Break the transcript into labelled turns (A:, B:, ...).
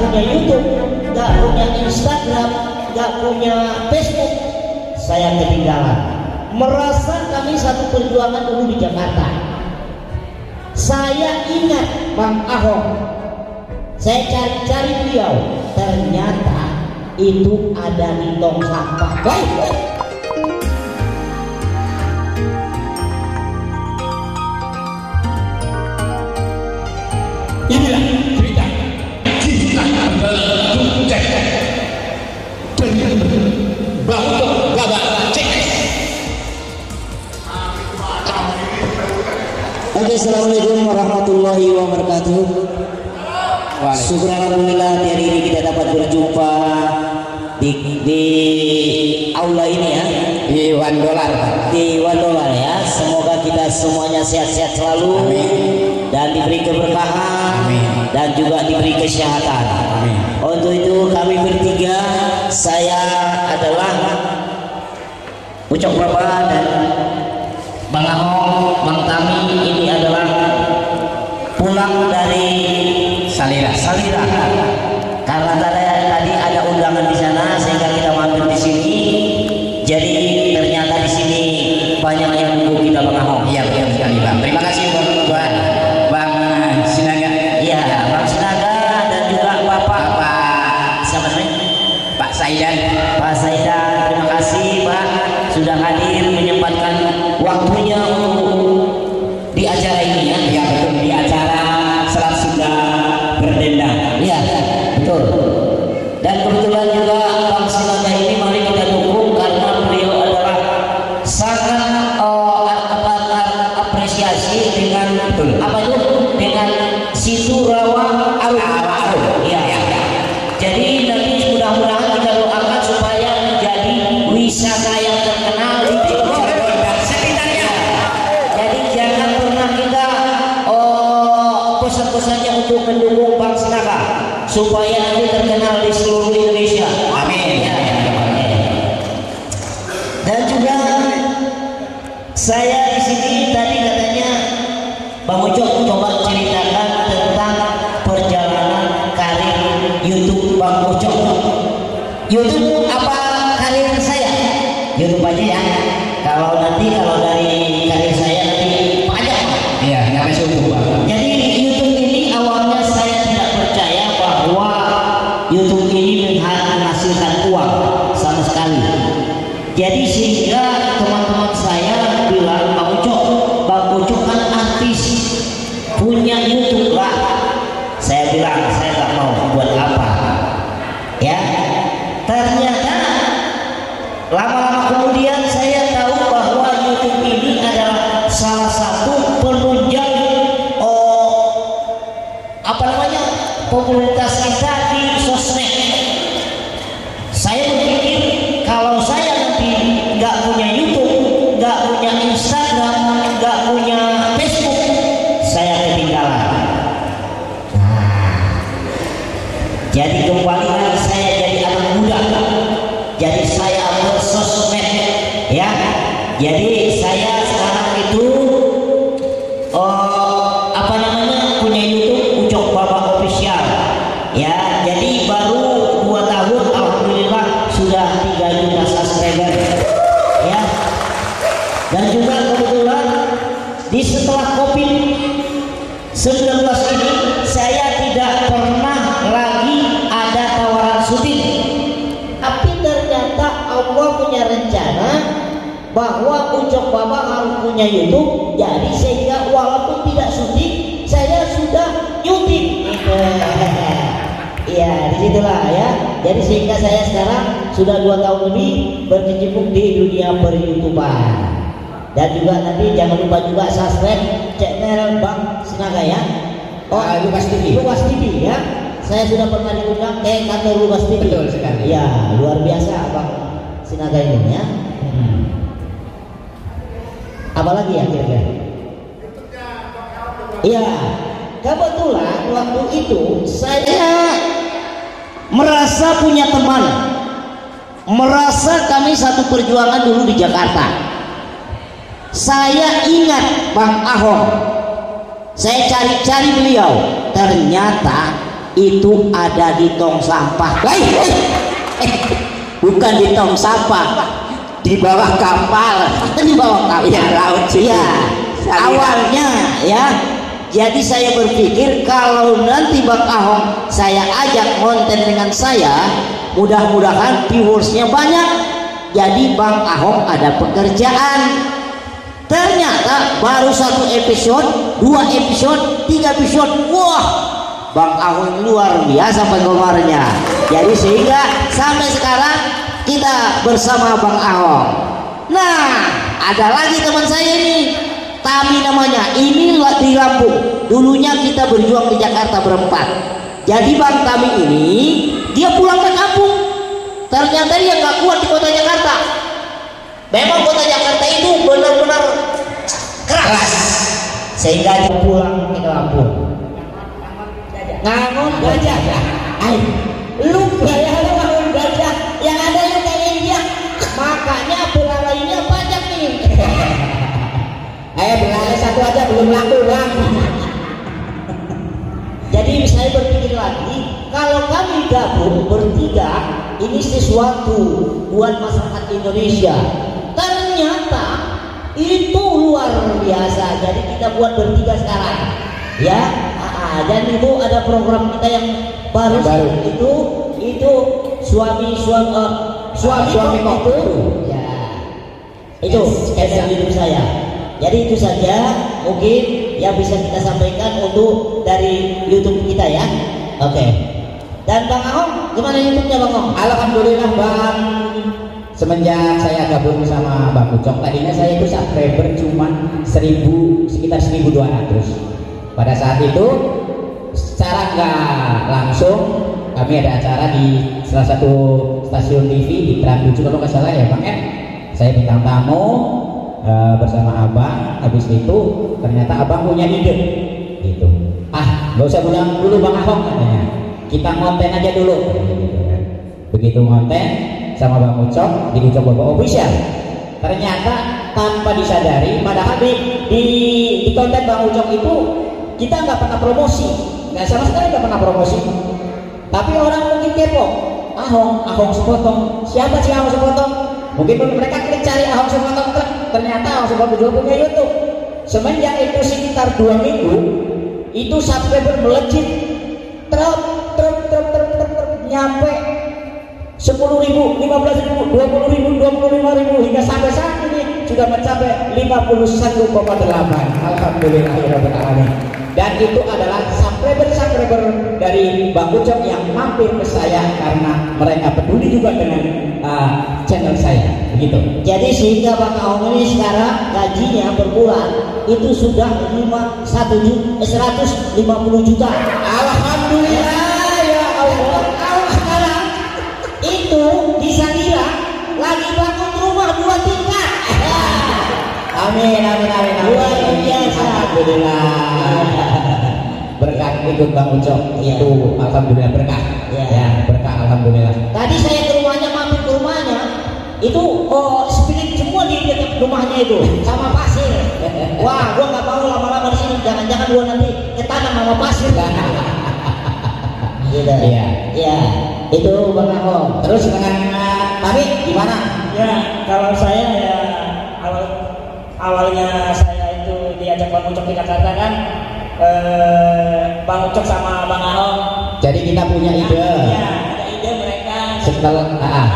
A: punya YouTube, nggak punya Instagram, nggak punya Facebook, saya ketinggalan. Merasa kami satu perjuangan dulu di Jakarta. Saya ingat Bang Ahok. Saya cari-cari beliau, ternyata itu ada di tong sampah. Baik.
B: Inilah
A: Oke, assalamualaikum warahmatullahi wabarakatuh. Syukur alhamdulillah hari ini kita dapat berjumpa di, di aula ini ya
B: Di One Dollar.
A: di Wandolar ya. Semoga kita semuanya sehat-sehat selalu dan diberi keberkahan
B: Amin.
A: dan juga diberi kesehatan.
B: Amin.
A: Untuk itu kami bertiga, saya adalah Ucok Baba dan pulang dari
B: Salira.
A: Salira. Karena tadi, tadi ada undangan di sana sehingga kita mampir di sini. Jadi ternyata di sini banyak yang nunggu kita Bang Ahok.
B: Iya betul sekali bang. Terima kasih buat buat bang Sinaga.
A: Iya, Bang Sinaga dan juga Bapak
B: Bapak
A: siapa namanya?
B: Pak Saidan.
A: Pak Saidan, terima kasih Pak sudah hadir menyempatkan waktunya supaya nanti terkenal di seluruh Indonesia.
B: Amin.
A: Ya. Dan juga saya di sini tadi katanya Bang Ucok coba ceritakan tentang perjalanan karir YouTube Bang Ucok. YouTube apa karir saya? YouTube aja ya. Kalau nanti kalau 来吧 oh, apa namanya punya YouTube Ucok Baba Official ya. Jadi baru dua tahun alhamdulillah sudah 3 juta subscriber ya. Dan juga kebetulan di setelah Covid 19 ini saya tidak pernah lagi ada tawaran syuting. Tapi ternyata Allah punya rencana bahwa Ucok Baba harus punya YouTube. Jadi sehingga Di situlah ya. Jadi sehingga saya sekarang sudah dua tahun lebih berkecimpung di dunia per Dan juga nanti jangan lupa juga subscribe channel Bang Sinaga ya.
B: Ah, Lukas TV.
A: Lukas TV ya. Saya sudah pernah diundang ke kantor Lukas TV.
B: Betul sekali.
A: Ya, luar biasa Bang Sinaga ini ya. Apalagi ya kira-kira? Iya, kebetulan waktu itu saya merasa punya teman, merasa kami satu perjuangan dulu di Jakarta. Saya ingat Bang Ahok, saya cari-cari beliau, ternyata itu ada di tong sampah. Lai, lai. Eh, bukan di tong sampah, di bawah kapal, di bawah kapal.
B: Iya, laut.
A: Ya, awalnya ya. Jadi saya berpikir kalau nanti Bang Ahong saya ajak konten dengan saya, mudah-mudahan viewersnya banyak. Jadi Bang Ahong ada pekerjaan. Ternyata baru satu episode, dua episode, tiga episode, wah Bang Ahong luar biasa penggemarnya. Jadi sehingga sampai sekarang kita bersama Bang Ahong. Nah, ada lagi teman saya ini, Tami namanya. Ini di Lampung. Dulunya kita berjuang di Jakarta berempat. Jadi Bang Tami ini dia pulang ke kampung. Ternyata dia nggak kuat di kota Jakarta. Memang kota Jakarta itu benar-benar keras. Sehingga dia pulang ke Lampung.
C: Ngangon gajah. Ay, lu gaya bang.
A: Jadi saya berpikir lagi, kalau kami gabung bertiga, ini sesuatu buat masyarakat Indonesia. Ternyata itu luar biasa. Jadi kita buat bertiga sekarang, ya. Ah, ah, dan itu ada program kita yang baru,
C: baru.
A: itu itu suami suami eh, suami,
C: Suami
A: itu, ya. Itu channel YouTube saya. Jadi itu saja mungkin yang bisa kita sampaikan untuk dari YouTube kita ya. Oke. Dan Bang Ahong, gimana YouTube-nya Bang Ahong?
C: Alhamdulillah bang. Semenjak saya gabung sama Bang Ucok, tadinya saya itu subscriber cuma 1000 sekitar 1200. Pada saat itu secara nggak langsung kami ada acara di salah satu stasiun TV di Trans 7 kalau nggak salah ya Bang M. Saya bintang tamu eh, bersama abang. Habis itu ternyata abang punya ide gitu. Ah nggak usah bilang dulu Bang Ahok katanya. Kita konten aja dulu. Gitu kan. Begitu konten sama Bang Ucok di Ucok Bapak Official. Ternyata tanpa disadari, padahal di, di, di konten Bang Ucok itu kita nggak pernah promosi, nggak sama sekali nggak pernah promosi. Tapi orang mungkin kepo, Ahong, Ahong sepotong, siapa sih Ahong sepotong? Mungkin mereka klik cari Ahong sepotong. Ternyata sepotong juga punya YouTube. Semenjak itu sekitar dua minggu, itu subscriber melejit, truk, truk, truk, truk, truk, truk, nyampe sepuluh ribu, lima belas ribu, dua puluh ribu, dua puluh lima ribu hingga sampai saat ini sudah mencapai 51,8 Alhamdulillah dan itu adalah subscriber-subscriber dari Bang Ucok yang mampir ke saya karena mereka peduli juga dengan uh, channel saya begitu
A: Jadi sehingga Bang Ahong ini sekarang gajinya per bulan itu sudah 5 1 juta, eh, 150 juta.
C: Alhamdulillah ya Allah
A: Kalau sekarang itu di Sanira lagi bangun rumah dua tingkat.
C: Amin amin amin amin
A: Luar biasa.
C: Alhamdulillah ikut Bang Ucok
A: Iya.
C: itu Alhamdulillah berkah
A: Iya.
C: ya berkah Alhamdulillah
A: Tadi saya ke rumahnya mampir ke rumahnya itu oh spirit semua di dekat rumahnya itu sama pasir. Wah, gua nggak mau lama-lama di sini. Jangan-jangan gua nanti ketanam sama pasir. Gitu.
C: Iya.
A: Iya. Itu Bang Ahong.
C: terus dengan uh, gimana
D: Ya, kalau saya ya awal awalnya saya itu diajak Bang Ucok di Jakarta kan eh, Bang Ucok sama Bang Ahong
C: jadi kita punya ide.
D: ya ada ide mereka.
C: Setelah ah,
D: Ah,